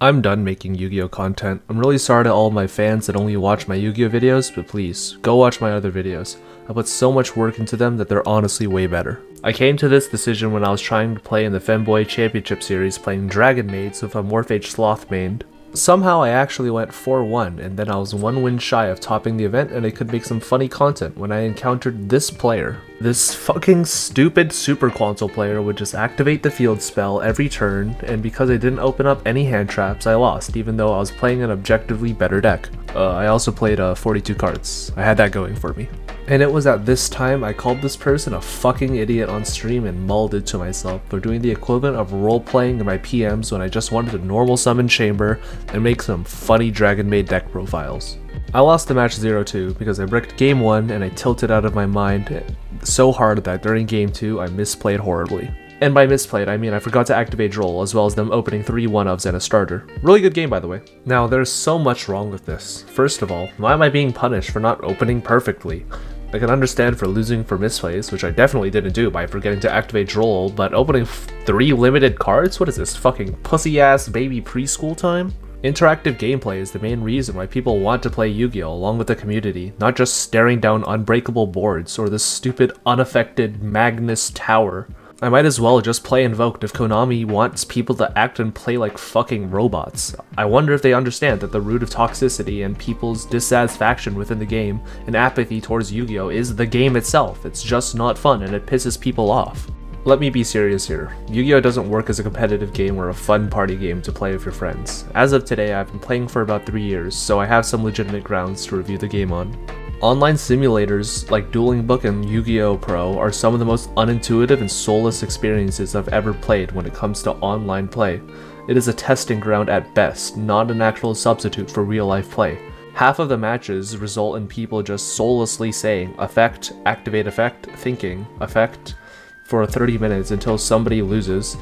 I'm done making Yu-Gi-Oh content. I'm really sorry to all my fans that only watch my Yu-Gi-Oh videos, but please, go watch my other videos. I put so much work into them that they're honestly way better. I came to this decision when I was trying to play in the Femboy Championship Series playing Dragon Maids with a Morphage Sloth main. Somehow I actually went 4-1 and then I was one win shy of topping the event and I could make some funny content when I encountered this player. This fucking stupid Super Quantum player would just activate the field spell every turn and because I didn't open up any hand traps I lost even though I was playing an objectively better deck. Uh, I also played uh, 42 cards. I had that going for me. And it was at this time I called this person a fucking idiot on stream and mulled it to myself for doing the equivalent of role-playing in my PMs when I just wanted a normal summon chamber and make some funny Dragon Maid deck profiles. I lost the match 0-2 because I bricked game 1 and I tilted out of my mind so hard that during game 2 I misplayed horribly. And by misplayed, I mean I forgot to activate Droll, as well as them opening 3 1-ofs and a starter. Really good game, by the way. Now, there's so much wrong with this. First of all, why am I being punished for not opening perfectly? I can understand for losing for misplays, which I definitely didn't do by forgetting to activate Droll, but opening three limited cards? What is this, fucking pussy-ass baby preschool time? Interactive gameplay is the main reason why people want to play Yu-Gi-Oh! along with the community, not just staring down unbreakable boards or the stupid unaffected Magnus Tower. I might as well just play Invoked if Konami wants people to act and play like fucking robots. I wonder if they understand that the root of toxicity and people's dissatisfaction within the game and apathy towards Yu-Gi-Oh! is the game itself. It's just not fun and it pisses people off. Let me be serious here. Yu-Gi-Oh! doesn't work as a competitive game or a fun party game to play with your friends. As of today, I've been playing for about 3 years, so I have some legitimate grounds to review the game on. Online simulators like Dueling Book and Yu-Gi-Oh! Pro are some of the most unintuitive and soulless experiences I've ever played when it comes to online play. It is a testing ground at best, not an actual substitute for real-life play. Half of the matches result in people just soullessly saying effect, activate effect, thinking, effect, for 30 minutes until somebody loses,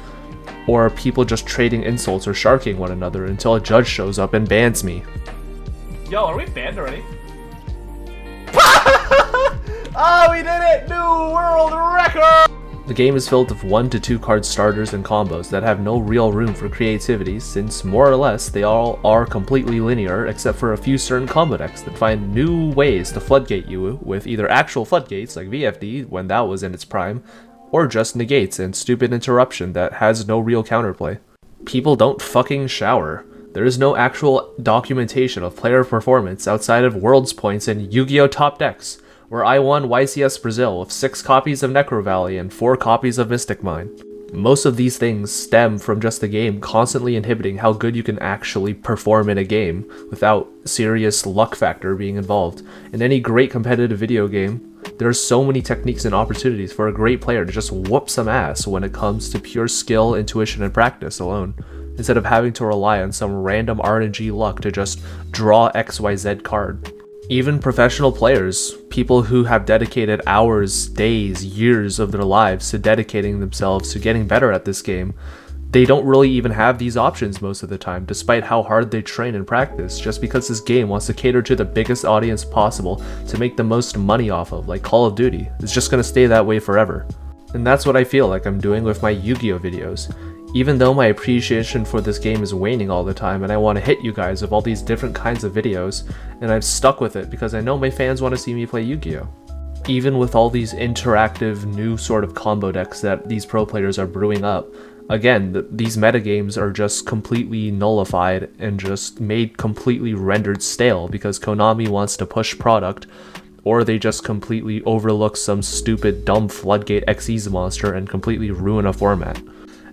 or people just trading insults or sharking one another until a judge shows up and bans me. Yo, are we banned already? Oh, we did it! New world record! The game is filled with 1 to 2 card starters and combos that have no real room for creativity since more or less they all are completely linear except for a few certain combo decks that find new ways to floodgate you with either actual floodgates like VFD when that was in its prime or just negates and stupid interruption that has no real counterplay. People don't fucking shower. There is no actual documentation of player performance outside of Worlds points and Yu-Gi-Oh! top decks, where I won YCS Brazil with 6 copies of Necrovalley and 4 copies of Mystic Mine. Most of these things stem from just the game constantly inhibiting how good you can actually perform in a game without serious luck factor being involved. In any great competitive video game, there are so many techniques and opportunities for a great player to just whoop some ass when it comes to pure skill, intuition, and practice alone, instead of having to rely on some random RNG luck to just draw XYZ card. Even professional players, people who have dedicated hours, days, years of their lives to dedicating themselves to getting better at this game, they don't really even have these options most of the time, despite how hard they train and practice, just because this game wants to cater to the biggest audience possible to make the most money off of, like Call of Duty. It's just gonna stay that way forever. And that's what I feel like I'm doing with my Yu-Gi-Oh videos. Even though my appreciation for this game is waning all the time and I want to hit you guys with all these different kinds of videos, and I've stuck with it because I know my fans want to see me play Yu-Gi-Oh! Even with all these interactive new sort of combo decks that these pro players are brewing up, again, th these metagames are just completely nullified and just made completely rendered stale because Konami wants to push product or they just completely overlook some stupid dumb floodgate Xyz monster and completely ruin a format.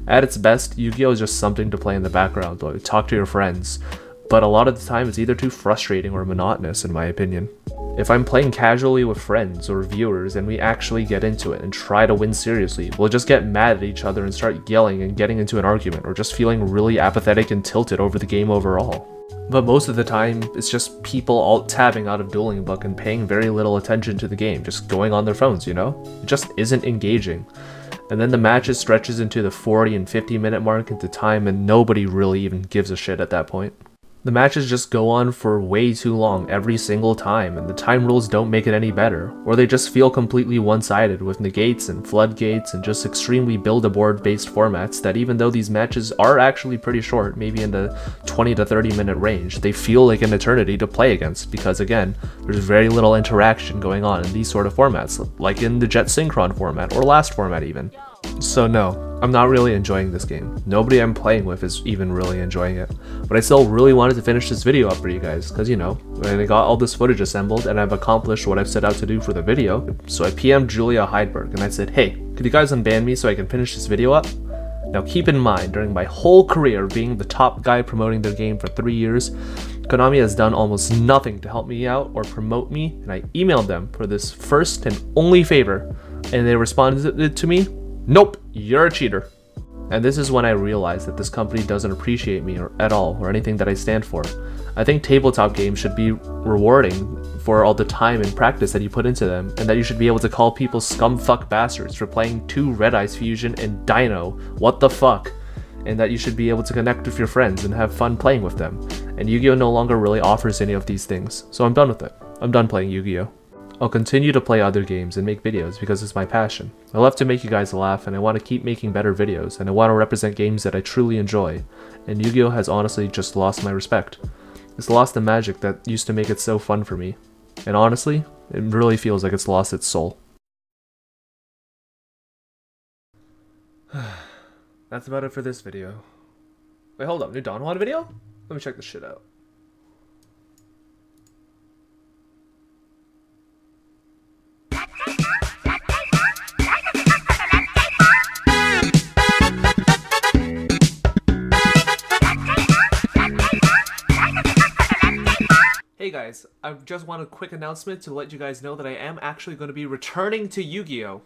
At its best, Yu-Gi-Oh! is just something to play in the background or talk to your friends, but a lot of the time it's either too frustrating or monotonous in my opinion. If I'm playing casually with friends or viewers and we actually get into it and try to win seriously, we'll just get mad at each other and start yelling and getting into an argument or just feeling really apathetic and tilted over the game overall. But most of the time, it's just people alt-tabbing out of Dueling Book and paying very little attention to the game, just going on their phones, you know? It just isn't engaging and then the matches stretches into the 40 and 50 minute mark into time and nobody really even gives a shit at that point. The matches just go on for way too long every single time, and the time rules don't make it any better, or they just feel completely one-sided with negates and floodgates and just extremely build-a-board based formats that even though these matches are actually pretty short, maybe in the 20 to 30 minute range, they feel like an eternity to play against because again, there's very little interaction going on in these sort of formats, like in the Jet Synchron format or last format even. So no, I'm not really enjoying this game. Nobody I'm playing with is even really enjoying it. But I still really wanted to finish this video up for you guys, because you know, I got all this footage assembled and I've accomplished what I've set out to do for the video, so I PM'd Julia Heidberg and I said, hey, could you guys unban me so I can finish this video up? Now keep in mind, during my whole career being the top guy promoting their game for 3 years, Konami has done almost nothing to help me out or promote me, and I emailed them for this first and only favor, and they responded to me Nope, you're a cheater. And this is when I realized that this company doesn't appreciate me or, at all or anything that I stand for. I think tabletop games should be rewarding for all the time and practice that you put into them, and that you should be able to call people scumfuck bastards for playing two Red Eyes Fusion and Dino, what the fuck, and that you should be able to connect with your friends and have fun playing with them. And Yu-Gi-Oh! no longer really offers any of these things, so I'm done with it. I'm done playing Yu-Gi-Oh! I'll continue to play other games and make videos because it's my passion. I love to make you guys laugh and I want to keep making better videos and I want to represent games that I truly enjoy. And Yu-Gi-Oh! has honestly just lost my respect. It's lost the magic that used to make it so fun for me. And honestly, it really feels like it's lost its soul. That's about it for this video. Wait, hold up, new Don Juan video? Let me check this shit out. Guys, I just want a quick announcement to let you guys know that I am actually going to be returning to Yu-Gi-Oh!